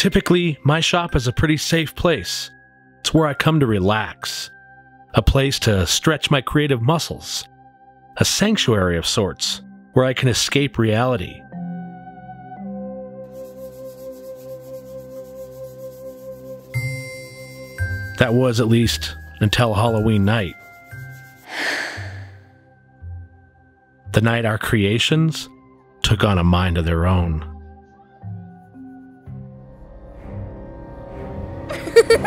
Typically, my shop is a pretty safe place. It's where I come to relax, a place to stretch my creative muscles, a sanctuary of sorts where I can escape reality. That was at least until Halloween night. The night our creations took on a mind of their own. The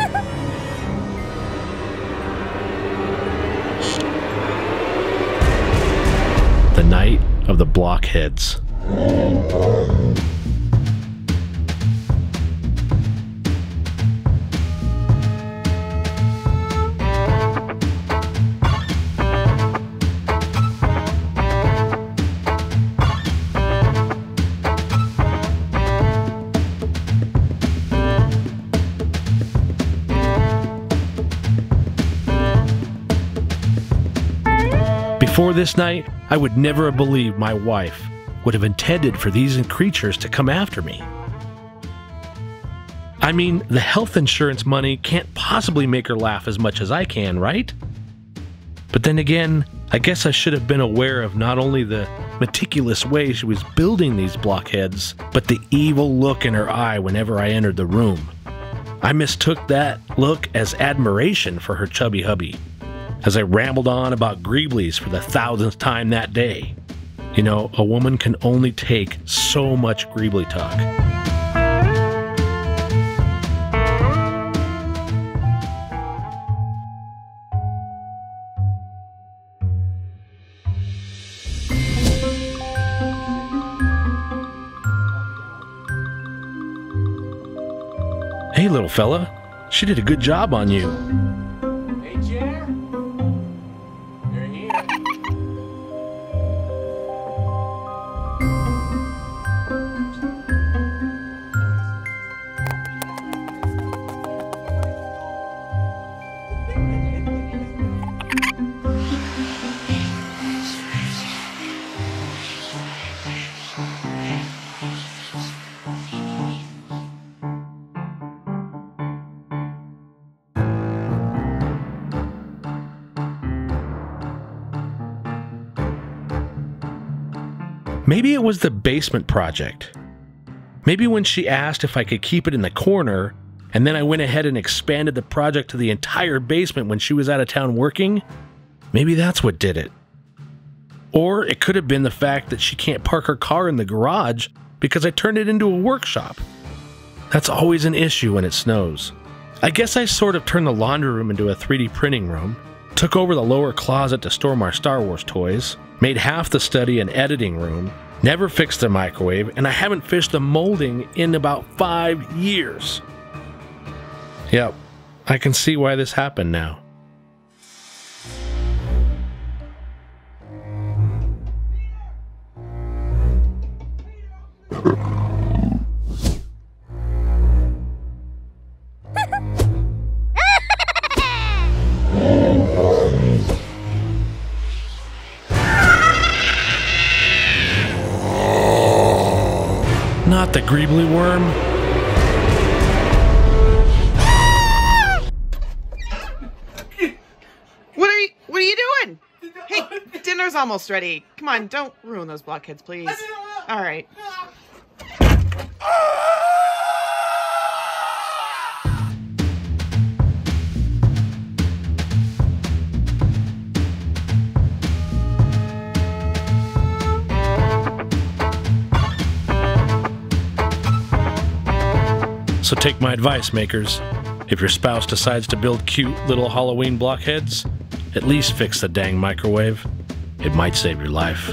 night of the blockheads. Before this night, I would never have believed my wife would have intended for these creatures to come after me. I mean, the health insurance money can't possibly make her laugh as much as I can, right? But then again, I guess I should have been aware of not only the meticulous way she was building these blockheads, but the evil look in her eye whenever I entered the room. I mistook that look as admiration for her chubby hubby as I rambled on about Greeblies for the thousandth time that day. You know, a woman can only take so much Greebly talk. Hey, little fella, she did a good job on you. Maybe it was the basement project. Maybe when she asked if I could keep it in the corner, and then I went ahead and expanded the project to the entire basement when she was out of town working, maybe that's what did it. Or it could have been the fact that she can't park her car in the garage because I turned it into a workshop. That's always an issue when it snows. I guess I sort of turned the laundry room into a 3D printing room, took over the lower closet to store my Star Wars toys, made half the study an editing room, never fixed the microwave, and I haven't fished the molding in about five years. Yep, I can see why this happened now. Not greebly worm. What are you What are you doing? Hey, dinner's almost ready. Come on, don't ruin those blockheads, please. All right. So take my advice, makers. If your spouse decides to build cute little Halloween blockheads, at least fix the dang microwave. It might save your life.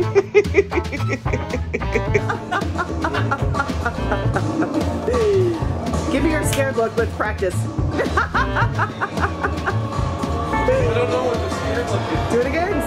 Give me your scared look. Let's practice. I don't know what the scared look is. Do it again.